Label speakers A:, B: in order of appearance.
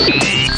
A: Six.